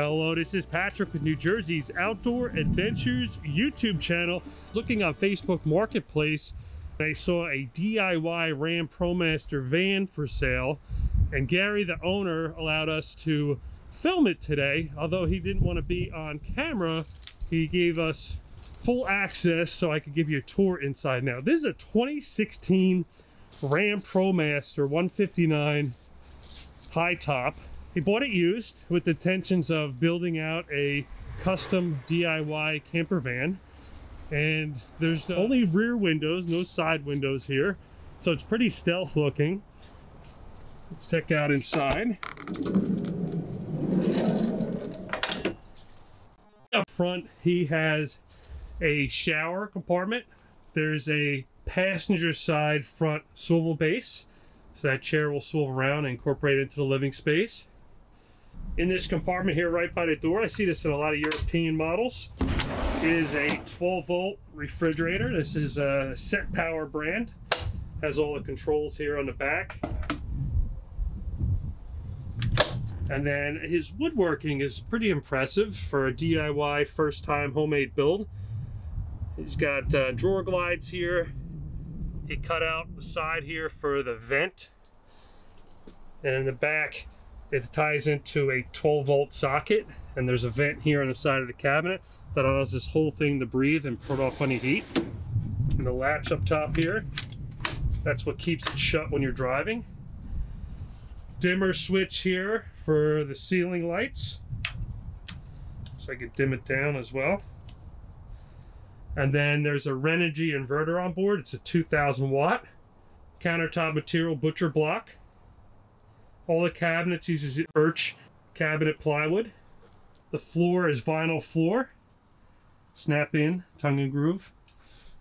Hello, this is Patrick with New Jersey's Outdoor Adventures YouTube channel. Looking on Facebook Marketplace, I saw a DIY Ram ProMaster van for sale, and Gary, the owner, allowed us to film it today. Although he didn't want to be on camera, he gave us full access so I could give you a tour inside. Now, this is a 2016 Ram ProMaster 159 high top. He bought it used with the intentions of building out a custom DIY camper van. And there's only rear windows, no side windows here. So it's pretty stealth looking. Let's check out inside. Up front, he has a shower compartment. There's a passenger side front swivel base. So that chair will swivel around and incorporate into the living space. In this compartment here right by the door, I see this in a lot of European models, is a 12 volt refrigerator. This is a SetPower brand. Has all the controls here on the back. And then his woodworking is pretty impressive for a DIY first time homemade build. He's got uh, drawer glides here. He cut out the side here for the vent. And in the back, it ties into a 12 volt socket. And there's a vent here on the side of the cabinet that allows this whole thing to breathe and put off any heat. And the latch up top here, that's what keeps it shut when you're driving. Dimmer switch here for the ceiling lights. So I could dim it down as well. And then there's a Renogy inverter on board. It's a 2000 watt countertop material butcher block. All the cabinets uses birch cabinet plywood. The floor is vinyl floor. Snap in, tongue and groove.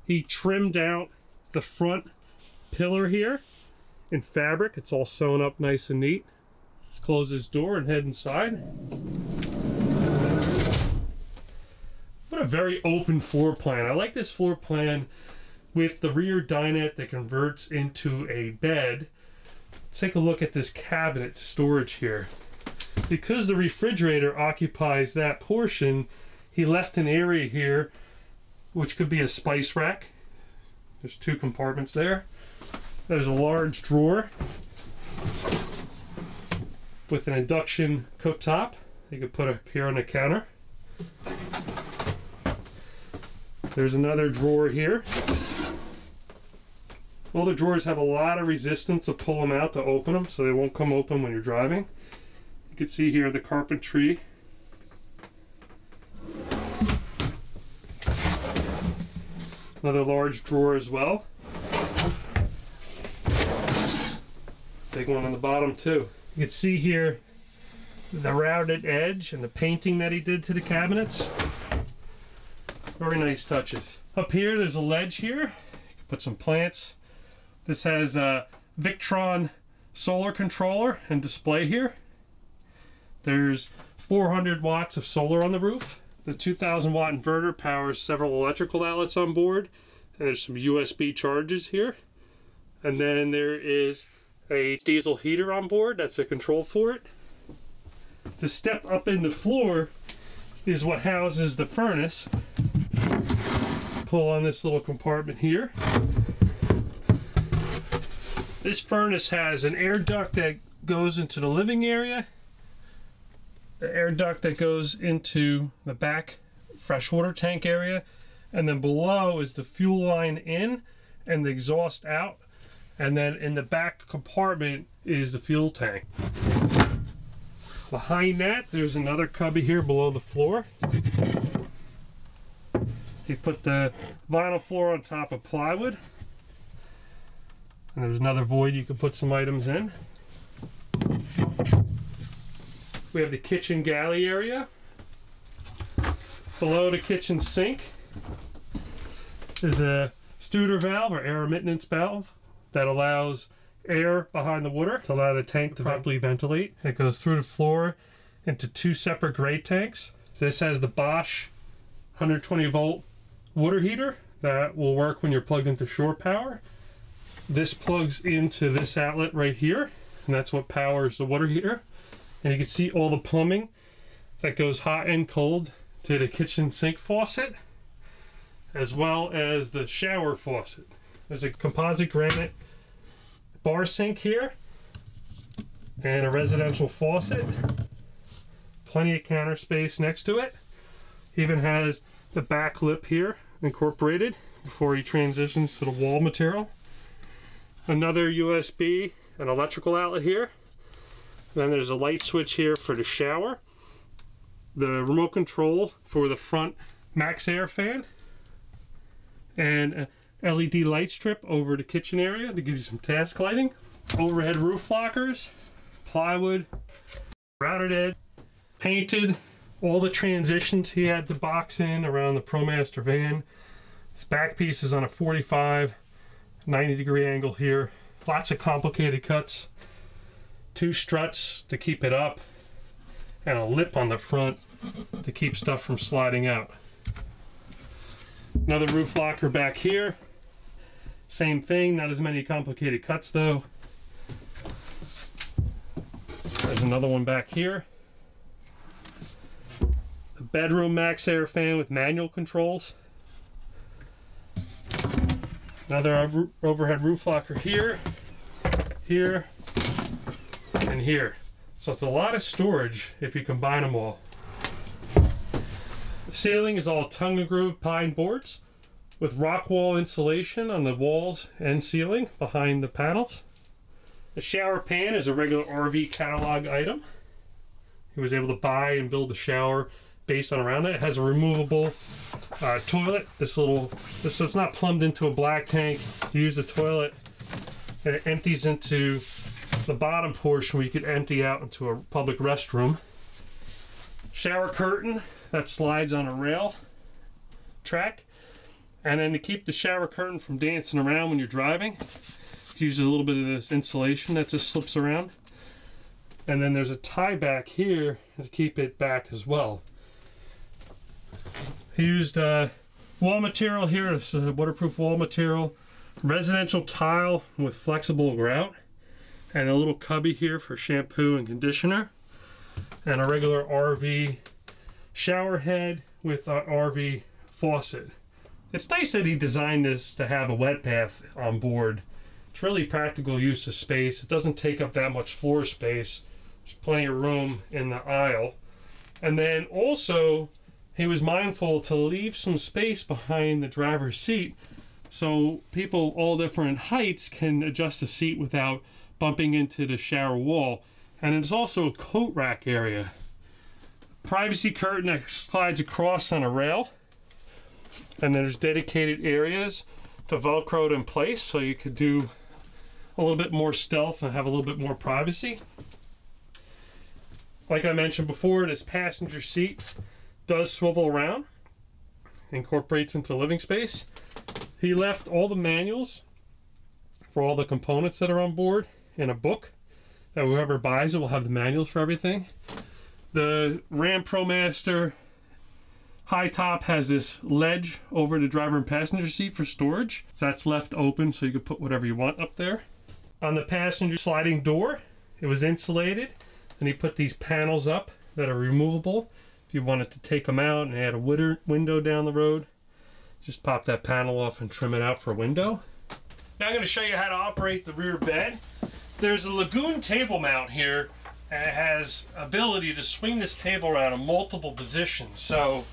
He trimmed out the front pillar here in fabric. It's all sewn up nice and neat. Let's close this door and head inside. What a very open floor plan. I like this floor plan with the rear dinette that converts into a bed. Take a look at this cabinet storage here. Because the refrigerator occupies that portion, he left an area here which could be a spice rack. There's two compartments there. There's a large drawer with an induction cooktop. You could put up here on the counter. There's another drawer here. All the drawers have a lot of resistance to pull them out to open them so they won't come open when you're driving. You can see here the carpentry. Another large drawer as well. Big one on the bottom too. You can see here the rounded edge and the painting that he did to the cabinets. Very nice touches. Up here, there's a ledge here. You can put some plants. This has a Victron solar controller and display here. There's 400 watts of solar on the roof. The 2000 watt inverter powers several electrical outlets on board. And there's some USB charges here. And then there is a diesel heater on board. That's the control for it. The step up in the floor is what houses the furnace. Pull on this little compartment here. This furnace has an air duct that goes into the living area, the air duct that goes into the back freshwater tank area, and then below is the fuel line in and the exhaust out, and then in the back compartment is the fuel tank. Behind that, there's another cubby here below the floor. You put the vinyl floor on top of plywood. And there's another void you can put some items in. We have the kitchen galley area. Below the kitchen sink is a Studor valve or air admittance valve that allows air behind the water to allow the tank to properly ventilate. It goes through the floor into two separate gray tanks. This has the Bosch 120 volt water heater that will work when you're plugged into shore power. This plugs into this outlet right here, and that's what powers the water heater. And you can see all the plumbing that goes hot and cold to the kitchen sink faucet, as well as the shower faucet. There's a composite granite bar sink here and a residential faucet. Plenty of counter space next to it. Even has the back lip here incorporated before he transitions to the wall material. Another USB, an electrical outlet here. Then there's a light switch here for the shower. The remote control for the front MaxxAir fan. And a LED light strip over the kitchen area to give you some task lighting. Overhead roof lockers, plywood, routed edge, painted. All the transitions he had to box in around the ProMaster van. This back piece is on a 45, 90 degree angle here. Lots of complicated cuts. Two struts to keep it up, and a lip on the front to keep stuff from sliding out. Another roof locker back here. Same thing, not as many complicated cuts though. There's another one back here. A bedroom MaxxAir fan with manual controls. Another overhead roof locker here, here, and here. So it's a lot of storage if you combine them all. The ceiling is all tongue and groove pine boards with Rockwool insulation on the walls and ceiling behind the panels. The shower pan is a regular RV catalog item. He was able to buy and build the shower based on around it. It has a removable uh, toilet. This little, this, so it's not plumbed into a black tank. You use the toilet and it empties into the bottom portion where you could empty out into a public restroom. Shower curtain that slides on a rail track. And then to keep the shower curtain from dancing around when you're driving, use a little bit of this insulation that just slips around. And then there's a tie back here to keep it back as well. He used uh, wall material here, it's a waterproof wall material, residential tile with flexible grout, and a little cubby here for shampoo and conditioner, and a regular RV shower head with an RV faucet. It's nice that he designed this to have a wet bath on board it's really practical use of space. It doesn't take up that much floor space. There's plenty of room in the aisle. And then also, he was mindful to leave some space behind the driver's seat so people all different heights can adjust the seat without bumping into the shower wall. And it's also a coat rack area. Privacy curtain that slides across on a rail. And there's dedicated areas to velcroed in place so you could do a little bit more stealth and have a little bit more privacy. Like I mentioned before, this passenger seat does swivel around, incorporates into living space. He left all the manuals for all the components that are on board in a book that whoever buys it will have the manuals for everything. The Ram ProMaster high top has this ledge over the driver and passenger seat for storage. So that's left open so you can put whatever you want up there on the passenger sliding door. It was insulated, and he put these panels up that are removable. If you wanted to take them out and add a window down the road, just pop that panel off and trim it out for a window. Now I'm going to show you how to operate the rear bed. There's a Lagun table mount here and it has ability to swing this table around in multiple positions. So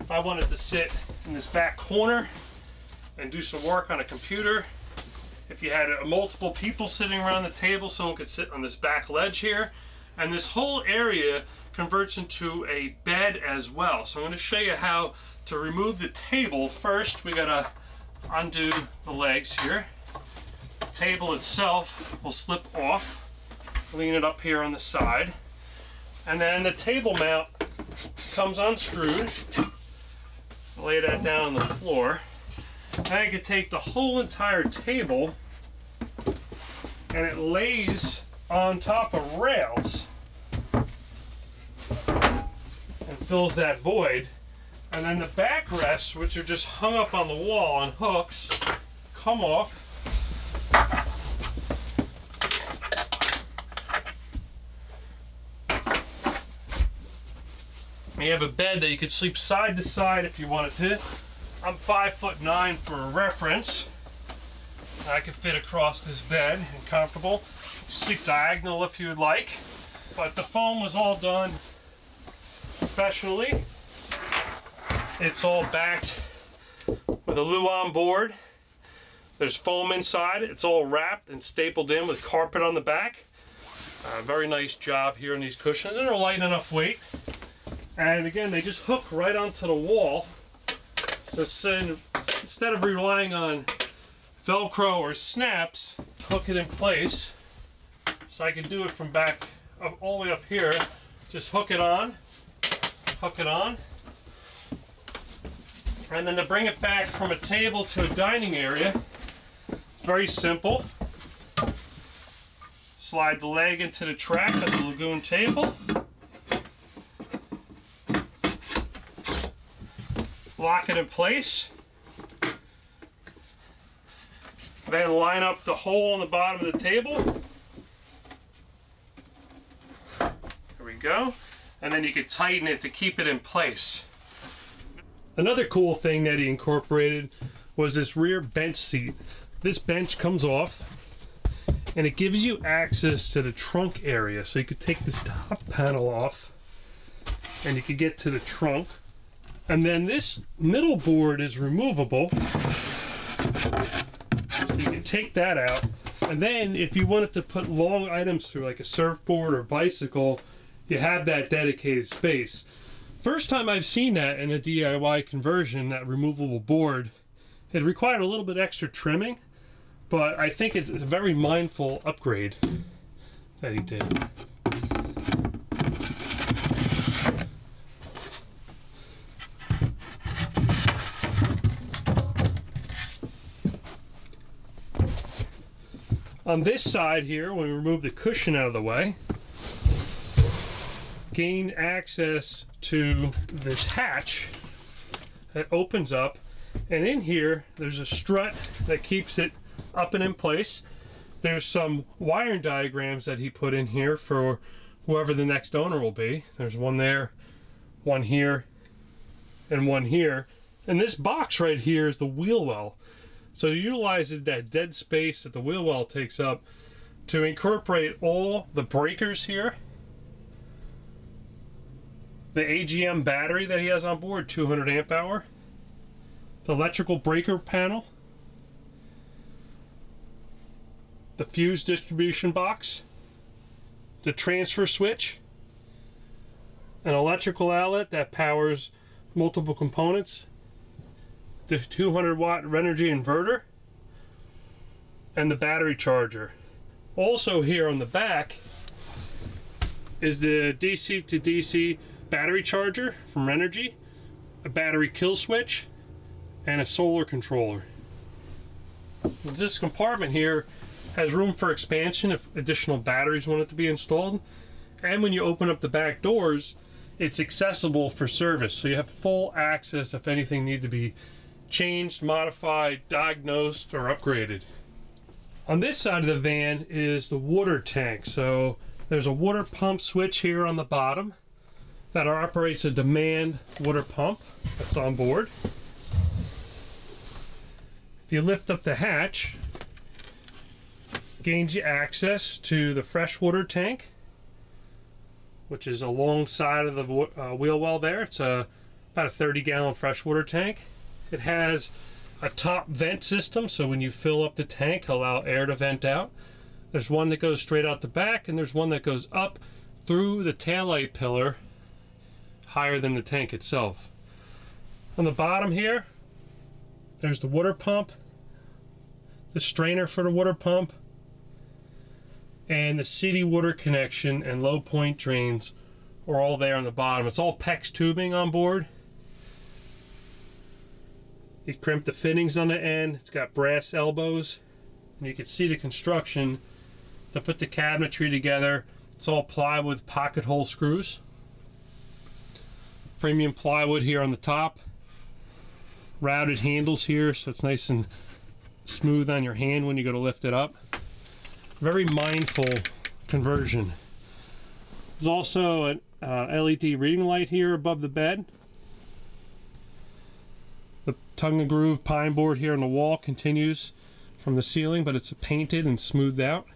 if I wanted to sit in this back corner and do some work on a computer, if you had uh, multiple people sitting around the table, someone could sit on this back ledge here. And this whole area converts into a bed as well. So I'm going to show you how to remove the table. First, we got to undo the legs here. The table itself will slip off. Lean it up here on the side. And then the table mount comes unscrewed. Lay that down on the floor. Then I could take the whole entire table and it lays on top of rails and fills that void. And then the backrests, which are just hung up on the wall on hooks, come off. You have a bed that you could sleep side to side if you wanted to. I'm five foot nine for reference. I can fit across this bed and comfortable. Sleep diagonal if you would like. But the foam was all done professionally. It's all backed with a Luan board. There's foam inside. It's all wrapped and stapled in with carpet on the back. Uh, very nice job here on these cushions. They're light enough weight. And again, they just hook right onto the wall. So instead of relying on Velcro or snaps, hook it in place. So I can do it from back all the way up here. Just hook it on, hook it on. And then to bring it back from a table to a dining area, it's very simple. Slide the leg into the track of the Lagun table. Lock it in place. Then line up the hole in the bottom of the table. There we go. And then you could tighten it to keep it in place. Another cool thing that he incorporated was this rear bench seat. This bench comes off and it gives you access to the trunk area. So you could take this top panel off and you could get to the trunk. And then this middle board is removable you can take that out. And then if you wanted to put long items through like a surfboard or bicycle, you have that dedicated space. First time I've seen that in a DIY conversion, that removable board, it required a little bit extra trimming, but I think it's a very mindful upgrade that he did. On this side here, when we remove the cushion out of the way, gain access to this hatch that opens up. And in here, there's a strut that keeps it up and in place. There's some wiring diagrams that he put in here for whoever the next owner will be. There's one there, one here, and one here. And this box right here is the wheel well. So he utilizes that dead space that the wheel well takes up to incorporate all the breakers here. The AGM battery that he has on board, 200 amp hour. The electrical breaker panel. The fuse distribution box. The transfer switch. An electrical outlet that powers multiple components the 200 watt Renogy inverter and the battery charger. Also here on the back is the DC to DC battery charger from Renogy, a battery kill switch, and a solar controller. This compartment here has room for expansion if additional batteries wanted to be installed. And when you open up the back doors, it's accessible for service. So you have full access if anything need to be changed, modified, diagnosed, or upgraded. On this side of the van is the water tank. So there's a water pump switch here on the bottom that operates a demand water pump that's on board. If you lift up the hatch, gains you access to the freshwater tank, which is alongside of the uh, wheel well there. It's a, about a 30 gallon freshwater tank. It has a top vent system, so when you fill up the tank, allow air to vent out. There's one that goes straight out the back, and there's one that goes up through the taillight pillar higher than the tank itself. On the bottom here, there's the water pump, the strainer for the water pump, and the city water connection and low point drains are all there on the bottom. It's all PEX tubing on board. It crimped the fittings on the end. It's got brass elbows. And you can see the construction to put the cabinetry together. It's all plywood pocket hole screws. Premium plywood here on the top. Routed handles here so it's nice and smooth on your hand when you go to lift it up. Very mindful conversion. There's also an uh, LED reading light here above the bed. The tongue and groove pine board here on the wall continues from the ceiling, but it's painted and smoothed out.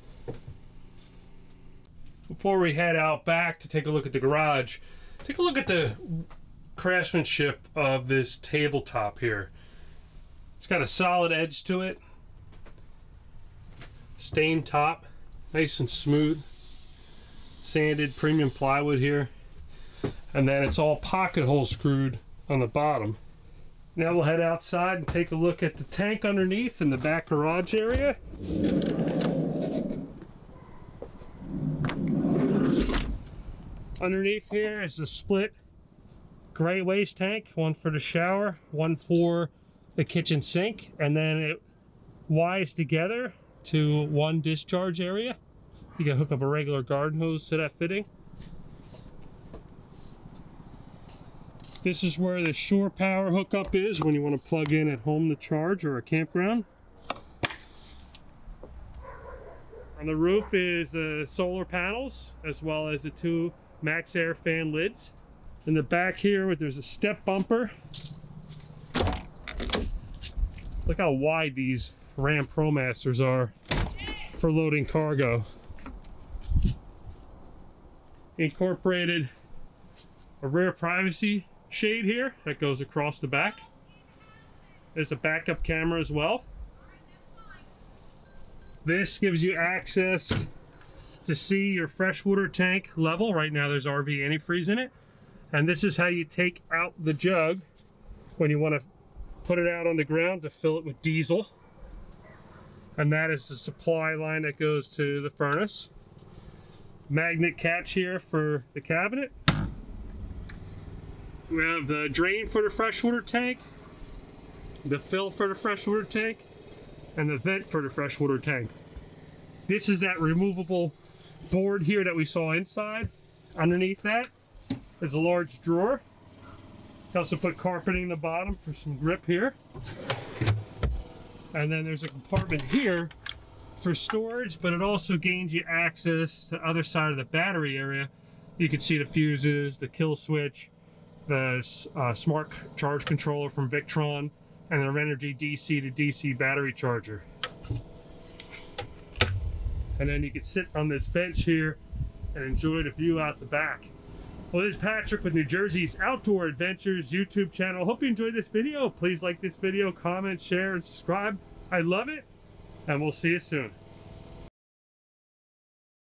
Before we head out back to take a look at the garage, take a look at the craftsmanship of this tabletop here. It's got a solid edge to it, stained top, nice and smooth, sanded premium plywood here, and then it's all pocket hole screwed on the bottom. Now we'll head outside and take a look at the tank underneath in the back garage area. Underneath here is a split gray waste tank, one for the shower, one for the kitchen sink, and then it wires together to one discharge area. You can hook up a regular garden hose to that fitting. This is where the shore power hookup is when you want to plug in at home to charge or a campground. On the roof is the uh, solar panels as well as the two MaxxAir fan lids. In the back here there's a step bumper. Look how wide these Ram ProMasters are for loading cargo. Incorporated a rear privacy shade here that goes across the back. There's a backup camera as well. This gives you access to see your freshwater tank level. Right now there's RV antifreeze in it. And this is how you take out the jug when you want to put it out on the ground to fill it with diesel. And that is the supply line that goes to the furnace. Magnet catch here for the cabinet. We have the drain for the freshwater tank, the fill for the freshwater tank, and the vent for the freshwater tank. This is that removable board here that we saw inside. Underneath that is a large drawer. You also put carpeting in the bottom for some grip here. And then there's a compartment here for storage, but it also gains you access to the other side of the battery area. You can see the fuses, the kill switch, the uh, smart charge controller from Victron, and the Renogy DC to DC battery charger. And then you can sit on this bench here and enjoy the view out the back. Well, this is Patrick with New Jersey's Outdoor Adventures YouTube channel. Hope you enjoyed this video. Please like this video, comment, share, and subscribe. I love it, and we'll see you soon.